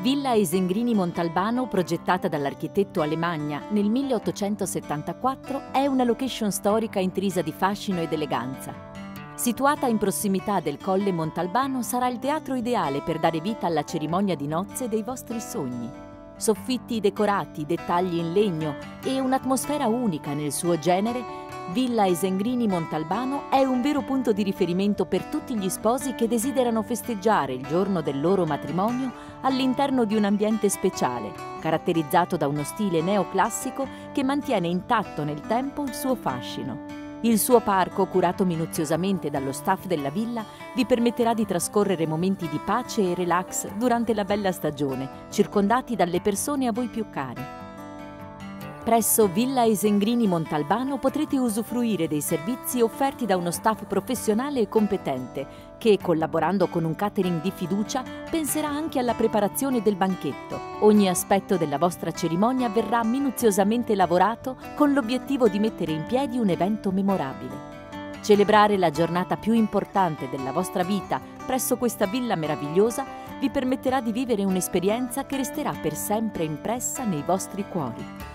Villa Esengrini Montalbano, progettata dall'architetto Alemagna nel 1874, è una location storica intrisa di fascino ed eleganza. Situata in prossimità del Colle Montalbano, sarà il teatro ideale per dare vita alla cerimonia di nozze dei vostri sogni. Soffitti decorati, dettagli in legno e un'atmosfera unica nel suo genere Villa Esengrini Montalbano è un vero punto di riferimento per tutti gli sposi che desiderano festeggiare il giorno del loro matrimonio all'interno di un ambiente speciale, caratterizzato da uno stile neoclassico che mantiene intatto nel tempo il suo fascino. Il suo parco, curato minuziosamente dallo staff della villa, vi permetterà di trascorrere momenti di pace e relax durante la bella stagione, circondati dalle persone a voi più care. Presso Villa Esengrini Montalbano potrete usufruire dei servizi offerti da uno staff professionale e competente che, collaborando con un catering di fiducia, penserà anche alla preparazione del banchetto. Ogni aspetto della vostra cerimonia verrà minuziosamente lavorato con l'obiettivo di mettere in piedi un evento memorabile. Celebrare la giornata più importante della vostra vita presso questa villa meravigliosa vi permetterà di vivere un'esperienza che resterà per sempre impressa nei vostri cuori.